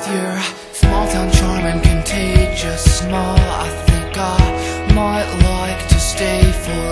with your small town charm and contagious smile. I think I might like to stay for.